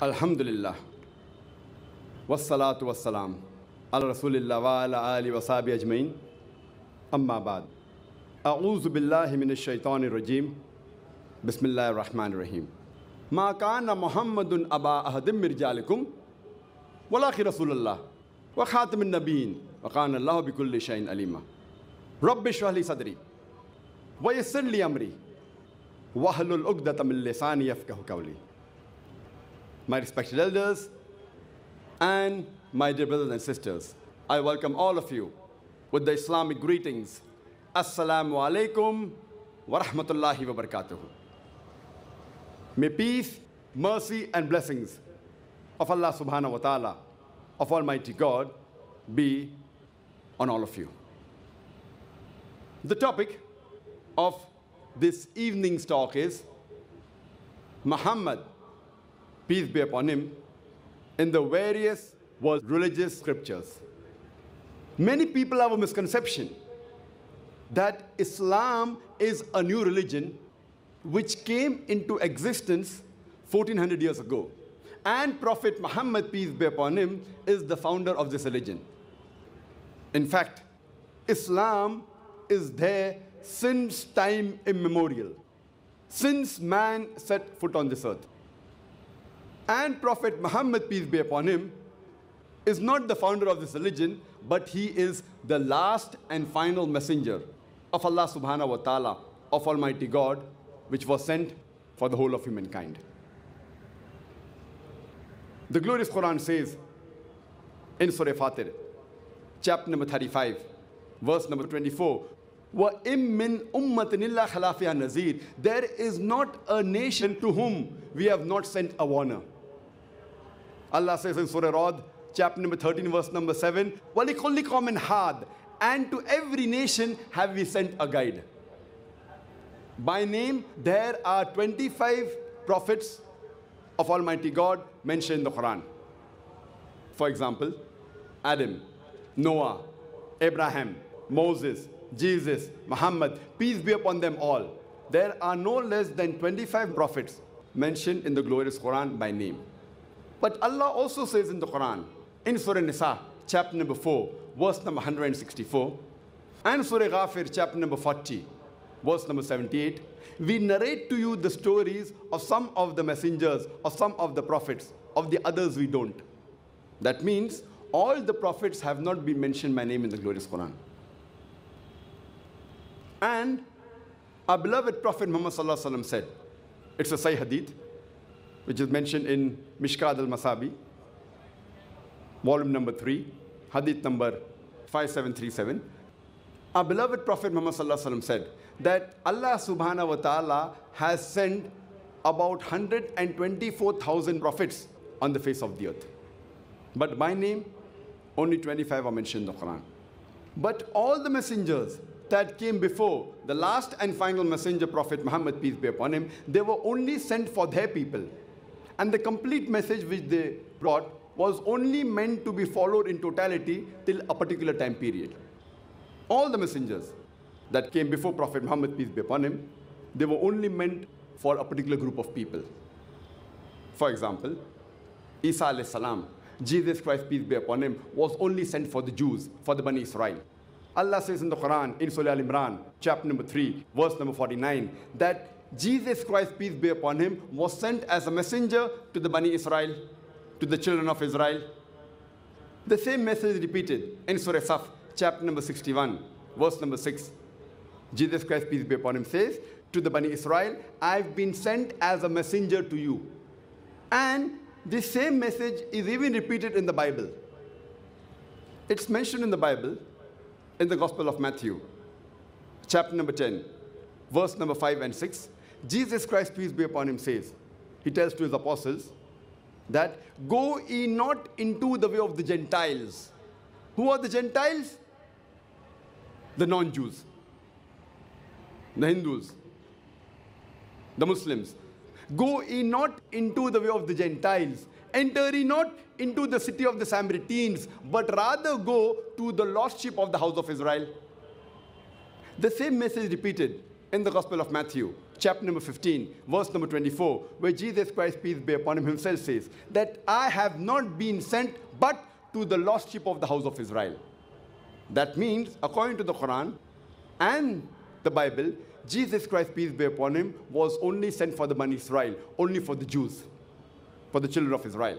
Alhamdulillah. Wassalatu wassalam. Ala Rasulillah wa ala ali wa sahbihi ajmain. Amma ba'd. أعوذ بالله من الشيطان الرجيم بسم الله الرحمن الرحيم ما كان محمد أبا أحد من رجالكم ولكن رسول الله وخاتم النبيين وكان الله بكل شيء عليما رب اشرح لي صدري ويسر لي أمري وأحلل عقدة من لساني يفقه قولي My respected elders and my dear brothers and sisters, I welcome all of you with the Islamic greetings. Assalamu alaikum wa rahmatullahi wa barakatuh. May peace, mercy, and blessings of Allah subhanahu wa ta'ala, of Almighty God, be on all of you. The topic of this evening's talk is Muhammad, peace be upon him, in the various world religious scriptures. Many people have a misconception that Islam is a new religion which came into existence 1400 years ago. And Prophet Muhammad, peace be upon him, is the founder of this religion. In fact, Islam is there since time immemorial, since man set foot on this earth and Prophet Muhammad, peace be upon him, is not the founder of this religion, but he is the last and final messenger of Allah subhanahu wa ta'ala, of Almighty God, which was sent for the whole of humankind. The glorious Quran says in Surah Fatir, chapter number 35, verse number 24, There is not a nation to whom we have not sent a warner. Allah says in Surah Rad, chapter number 13, verse number 7, وَلِكُلِّ قَوْمٍ had, And to every nation have we sent a guide. By name, there are 25 prophets of Almighty God mentioned in the Quran. For example, Adam, Noah, Abraham, Moses, Jesus, Muhammad, peace be upon them all. There are no less than 25 prophets mentioned in the glorious Quran by name. But Allah also says in the Quran, in Surah Nisa, chapter number 4, verse number 164, and Surah Ghafir, chapter number 40, verse number 78, we narrate to you the stories of some of the messengers, of some of the prophets, of the others we don't. That means all the prophets have not been mentioned by name in the glorious Quran. And our beloved Prophet Muhammad said, it's a Sahih Hadith, which is mentioned in Mishkat al-Masabih, volume number 3, Hadith number 5737. Our beloved Prophet Muhammad said that Allah subhanahu wa ta'ala has sent about 124,000 prophets on the face of the earth. But by name, only 25 are mentioned in the Quran. But all the messengers that came before the last and final messenger, Prophet Muhammad, peace be upon him, they were only sent for their people. And the complete message which they brought was only meant to be followed in totality till a particular time period. All the messengers that came before Prophet Muhammad, peace be upon him, they were only meant for a particular group of people. For example, Isa alayhi salam, Jesus Christ, peace be upon him, was only sent for the Jews, for the Bani Israel. Allah says in the Quran, in Surah Al Imran, chapter number 3, verse number 49, that Jesus Christ, peace be upon him, was sent as a messenger to the Bani Israel, to the children of Israel. The same message repeated in Surah Saf, chapter number 61, verse number 6. Jesus Christ, peace be upon him, says to the Bani Israel, I've been sent as a messenger to you. And this same message is even repeated in the Bible. It's mentioned in the Bible in the Gospel of Matthew, chapter number 10, verse number 5 and 6. Jesus Christ, peace be upon him, says, He tells to his apostles that, Go ye not into the way of the Gentiles. Who are the Gentiles? The non Jews, the Hindus, the Muslims. Go ye not into the way of the Gentiles. Enter ye not into the city of the Samaritans, but rather go to the lost sheep of the house of Israel. The same message repeated in the Gospel of Matthew, chapter number 15, verse number 24, where Jesus Christ, peace be upon him, himself says that I have not been sent but to the lost sheep of the house of Israel. That means, according to the Quran and the Bible, Jesus Christ, peace be upon him, was only sent for the Bani Israel, only for the Jews, for the children of Israel.